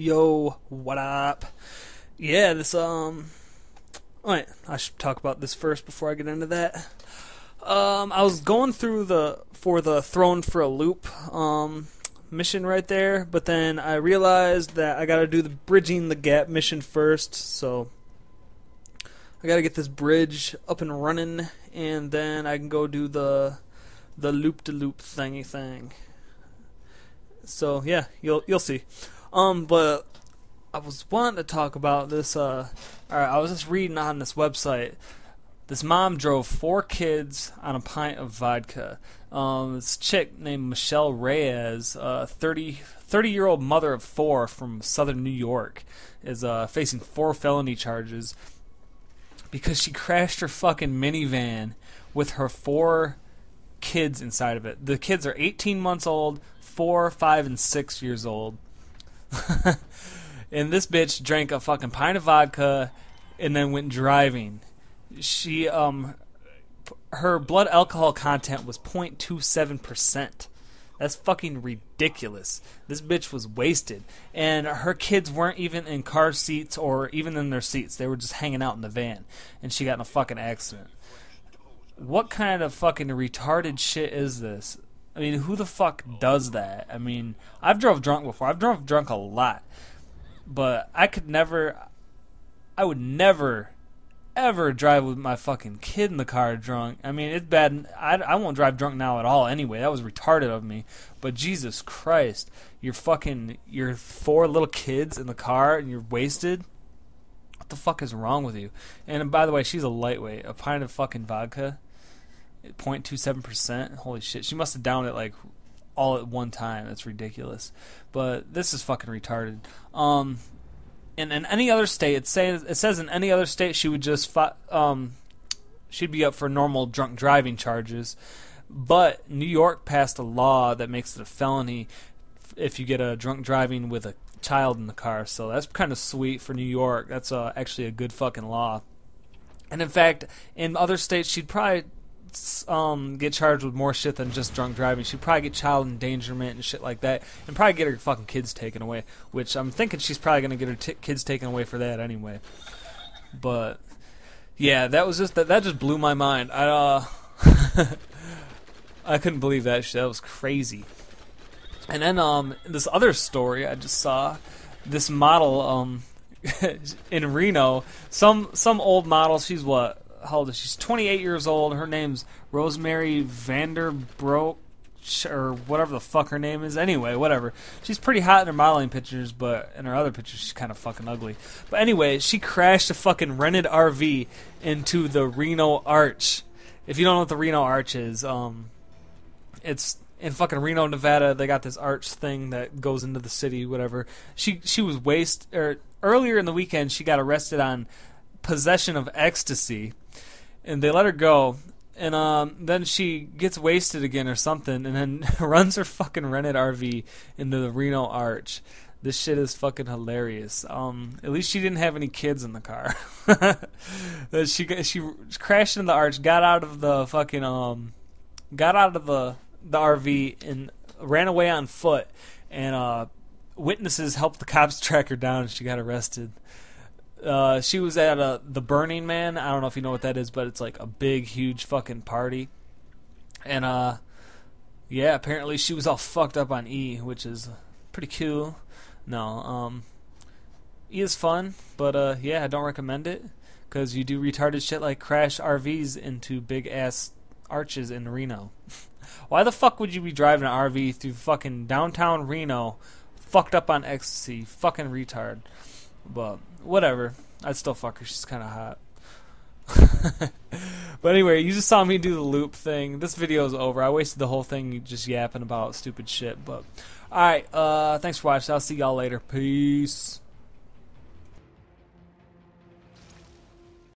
Yo, what up? Yeah, this um Wait, I should talk about this first before I get into that. Um I was going through the for the thrown for a loop um mission right there, but then I realized that I got to do the bridging the gap mission first, so I got to get this bridge up and running and then I can go do the the loop de loop thingy thing. So yeah, you'll you'll see. Um, but I was wanting to talk about this. Uh, all right, I was just reading on this website. This mom drove four kids on a pint of vodka. Um, this chick named Michelle Reyes, uh, 30, 30 year old mother of four from southern New York, is uh, facing four felony charges because she crashed her fucking minivan with her four kids inside of it. The kids are 18 months old, 4, 5, and 6 years old. and this bitch drank a fucking pint of vodka and then went driving. She um her blood alcohol content was 0.27%. That's fucking ridiculous. This bitch was wasted. And her kids weren't even in car seats or even in their seats. They were just hanging out in the van. And she got in a fucking accident. What kind of fucking retarded shit is this? I mean, who the fuck does oh. that? I mean, I've drove drunk before. I've drove drunk a lot. But I could never I would never ever drive with my fucking kid in the car drunk. I mean, it's bad. I, I won't drive drunk now at all anyway. That was retarded of me. But Jesus Christ, you're fucking, you're four little kids in the car and you're wasted. What the fuck is wrong with you? And by the way, she's a lightweight. A pint of fucking vodka, 0.27%. Holy shit. She must have downed it like all at one time. That's ridiculous. But this is fucking retarded. Um, in, in any other state, it says it says in any other state she would just fi- um, she'd be up for normal drunk driving charges. But New York passed a law that makes it a felony if you get a drunk driving with a child in the car. So that's kind of sweet for New York. That's uh, actually a good fucking law. And in fact, in other states, she'd probably um, get charged with more shit than just drunk driving. She'd probably get child endangerment and shit like that, and probably get her fucking kids taken away. Which I'm thinking she's probably gonna get her kids taken away for that anyway. But yeah, that was just that. That just blew my mind. I uh, I couldn't believe that shit. That was crazy. And then um, this other story I just saw, this model um, in Reno, some some old model. She's what how old is she? She's 28 years old. Her name's Rosemary Vanderbroek or whatever the fuck her name is. Anyway, whatever. She's pretty hot in her modeling pictures, but in her other pictures she's kind of fucking ugly. But anyway, she crashed a fucking rented RV into the Reno Arch. If you don't know what the Reno Arch is, um, it's in fucking Reno, Nevada. They got this arch thing that goes into the city, whatever. She she was waste or earlier in the weekend she got arrested on possession of ecstasy and they let her go. And um, then she gets wasted again or something, and then runs her fucking rented RV into the Reno Arch. This shit is fucking hilarious. Um, at least she didn't have any kids in the car. she she crashed into the arch, got out of the fucking um, got out of the the RV and ran away on foot. And uh, witnesses helped the cops track her down, and she got arrested. Uh, she was at a, the Burning Man. I don't know if you know what that is, but it's like a big, huge fucking party. And uh, yeah, apparently she was all fucked up on E, which is pretty cool. No, um, E is fun, but uh, yeah, I don't recommend it because you do retarded shit like crash RVs into big ass arches in Reno. Why the fuck would you be driving an RV through fucking downtown Reno, fucked up on ecstasy, fucking retard? But whatever. I'd still fuck her. She's kind of hot. but anyway, you just saw me do the loop thing. This video is over. I wasted the whole thing just yapping about stupid shit. But alright, uh, thanks for watching. I'll see y'all later. Peace.